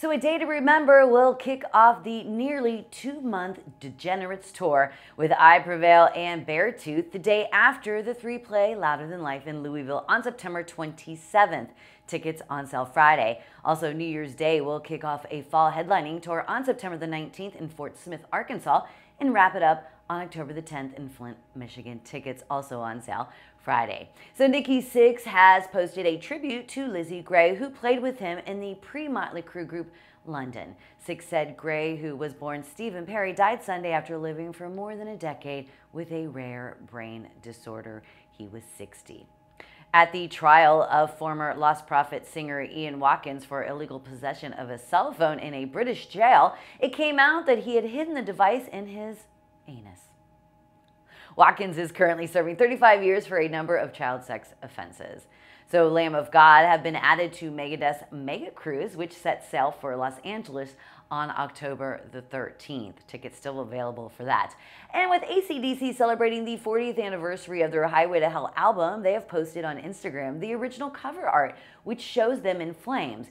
So, A Day to Remember will kick off the nearly two month Degenerates tour with I Prevail and Beartooth the day after the three play Louder Than Life in Louisville on September 27th. Tickets on sale Friday. Also, New Year's Day will kick off a fall headlining tour on September the 19th in Fort Smith, Arkansas, and wrap it up on October the 10th in Flint, Michigan. Tickets also on sale Friday. So Nikki Sixx has posted a tribute to Lizzie Grey, who played with him in the pre-Motley Crue group London. Sixx said Grey, who was born Stephen Perry, died Sunday after living for more than a decade with a rare brain disorder. He was 60. At the trial of former Lost Prophet singer Ian Watkins for illegal possession of a cell phone in a British jail, it came out that he had hidden the device in his anus. Watkins is currently serving 35 years for a number of child sex offenses. So Lamb of God have been added to Megadeth's Megacruise, which sets sail for Los Angeles on October the 13th. Tickets still available for that. And with AC/DC celebrating the 40th anniversary of their Highway to Hell album, they have posted on Instagram the original cover art, which shows them in flames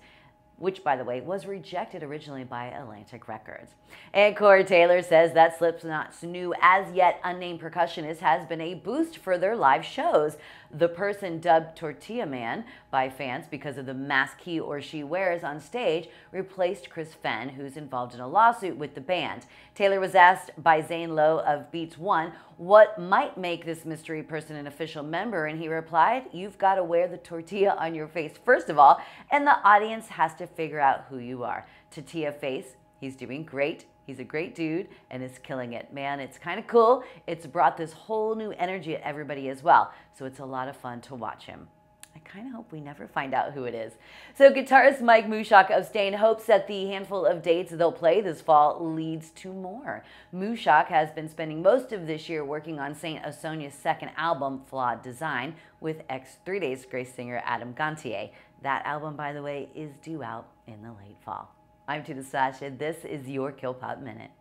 which, by the way, was rejected originally by Atlantic Records. And Corey Taylor says that Slipknot's new, as yet unnamed percussionist has been a boost for their live shows. The person dubbed Tortilla Man by fans because of the mask he or she wears on stage replaced Chris Fehn, who's involved in a lawsuit with the band. Taylor was asked by Zane Lowe of Beats One what might make this mystery person an official member, and he replied, You've got to wear the tortilla on your face, first of all, and the audience has to figure out who you are. Tortilla face, he's doing great. He's a great dude and is killing it. Man, it's kind of cool. It's brought this whole new energy at everybody as well. So it's a lot of fun to watch him. I kind of hope we never find out who it is. So guitarist Mike Mushok of Staind hopes that the handful of dates they'll play this fall leads to more. Mushok has been spending most of this year working on Saint Asonia's second album, Flawed Design, with ex-Three Days Grace singer Adam Gontier. That album, by the way, is due out in the late fall. I'm Tina Smash. This is your Kilpop Minute.